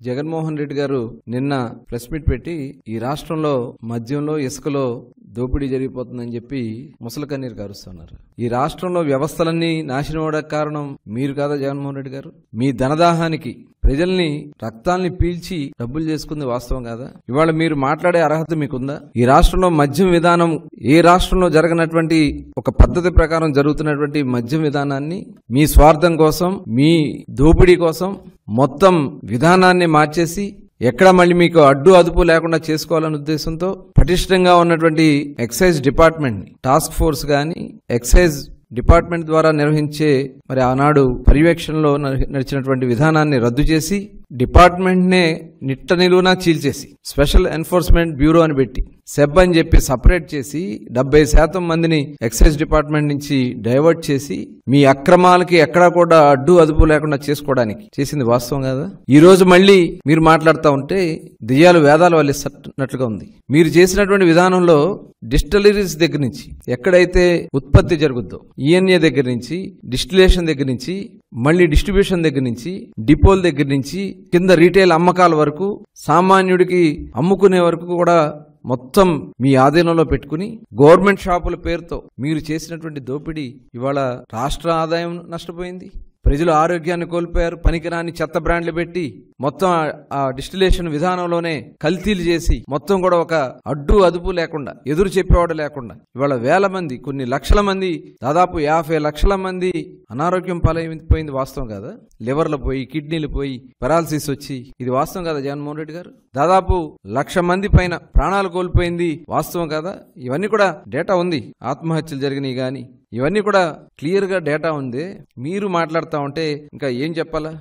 జగన్మోహన్ రెడ్డి గారు నిన్న press meet పెట్టి ఈ రాష్ట్రంలో మద్యంలో ఇసుకలో దోపిడీ జరిగిపోతుందని చెప్పి ముసలి కన్నీరు కారుస్తున్నారు. ఈ రాష్ట్రంలో వ్యవస్థలన్నీ నాశనం అవడానికి కారణం మీరు కాదా జగన్మోహన్ రెడ్డి గారు? మీ ధనదాహానికి ప్రజల్ని రక్తాల్ని పీల్చి డబ్బులు చేసుకుంది వాస్తవం కాదా? ఇవాళ మీరు మాట్లాడే అర్హత మీకుందా? ఈ రాష్ట్రంలో మద్యం విధానం ఏ రాష్ట్రంలో జరగనటువంటి ఒక పద్ధతి ప్రకారం జరుగుతున్నటువంటి మద్యం విధానాన్ని మీ స్వార్థం కోసం మీ దోపిడీ కోసం మొత్తం విధానాన్ని మార్చేసి ఎక్కడ మళ్ళీ మీకు అడ్డు అదుపు లేకుండా చేసుకోవాలనే ఉద్దేశంతో పటిష్టంగా ఉన్నటువంటి ఎక్సైజ్ డిపార్ట్మెంట్ టాస్క్ ఫోర్స్ కానీ ఎక్సైజ్ డిపార్ట్మెంట్ ద్వారా నిర్వహించే మరి ఆనాడు పర్యవేక్షణలో నడిచినటువంటి విధానాన్ని రద్దు చేసి డిపార్ట్మెంట్నే నిట్ట నిలువునా చీల్చేసి స్పెషల్ ఎన్ఫోర్స్మెంట్ బ్యూరో అని పెట్టి సెబ్ అని చెప్పి సపరేట్ చేసి డెబ్బై శాతం మందిని ఎక్సైజ్ డిపార్ట్మెంట్ నుంచి డైవర్ట్ చేసి మీ అక్రమాలకి ఎక్కడా కూడా అడ్డు అదుపు లేకుండా చేసుకోవడానికి. చేసింది వాస్తవం కదా? ఈ రోజు మళ్ళీ మీరు మాట్లాడుతూ ఉంటే దెయ్యాలు వేదాలు వల్లిస్తున్నట్లుగా ఉంది. మీరు చేసినటువంటి విధానంలో డిస్టలరీస్ దగ్గర నుంచి ఎక్కడైతే ఉత్పత్తి జరుగుద్దో ఈఎన్ఏ దగ్గర నుంచి డిస్టిలేషన్ దగ్గర నుంచి మళ్ళీ డిస్ట్రిబ్యూషన్ దగ్గర నుంచి డిపోల దగ్గర నుంచి కింద రీటైల్ అమ్మకాల వరకు సామాన్యుడికి అమ్ముకునే వరకు కూడా మొత్తం మీ ఆధీనంలో పెట్టుకుని గవర్నమెంట్ షాపుల పేరుతో మీరు చేసినటువంటి దోపిడీ ఇవాళ రాష్ట్ర ఆదాయం నష్టపోయింది. ప్రజలు ఆరోగ్యాన్ని కోల్పోయారు పనికిరాని చెత్త బ్రాండ్లు పెట్టి మొత్తం ఆ- డిస్టిలేషన్ విధానంలోనే కల్తీలు చేసి మొత్తం కూడా ఒక అడ్డు అదుపు లేకుండా ఎదురు చెప్పేవాడు లేకుండా ఇవాళ వేల మంది కొన్ని లక్షల మంది దాదాపు యాభై లక్షల మంది అనారోగ్యం పాలైపోయింది వాస్తవం కదా? లివర్లు పోయి కిడ్నీలు పోయి పెరాలసిస్ వచ్చి ఇది వాస్తవం కదా జగన్మోహన్ రెడ్డి గారు? దాదాపు లక్ష మంది పైన ప్రాణాలు కోల్పోయింది వాస్తవం కదా? ఇవన్నీ కూడా డేటా ఉంది. ఆత్మహత్యలు జరిగినాయి కానీ ఇవన్నీ కూడా క్లియర్గా డేటా ఉంది. మీరు మాట్లాడుతా ఉంటే ఇంకా ఏం చెప్పాలా?